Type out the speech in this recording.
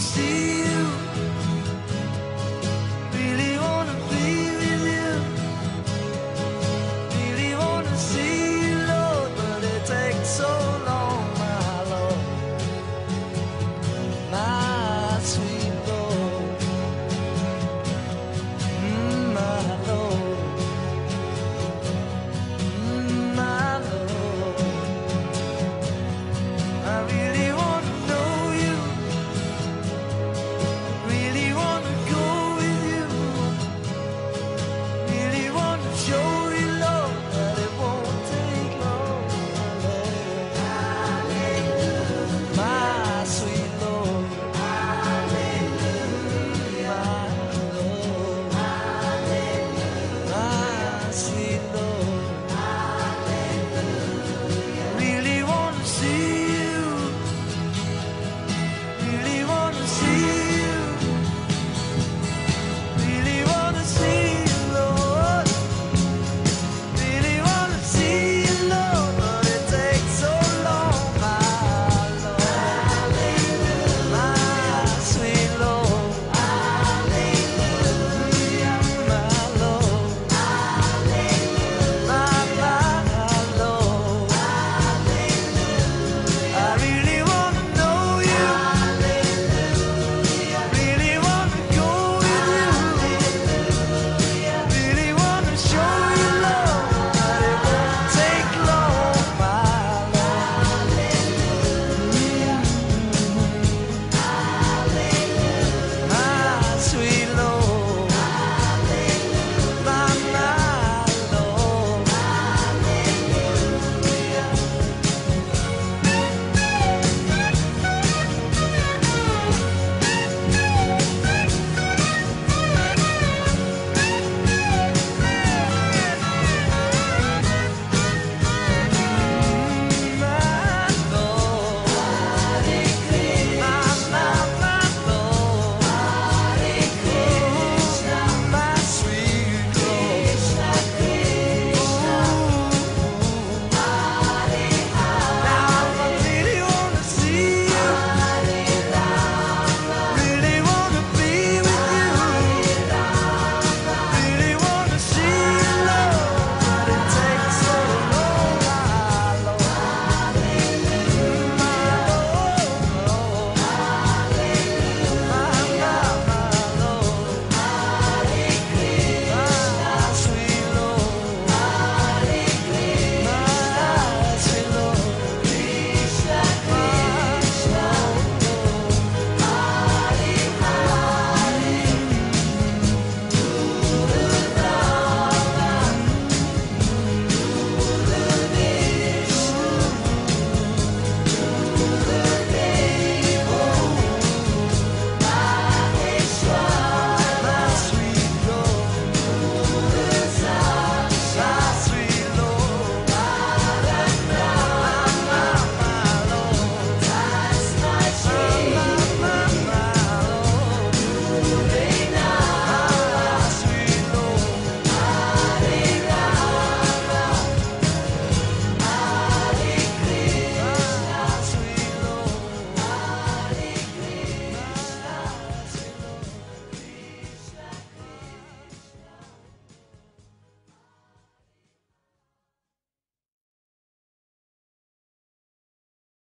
see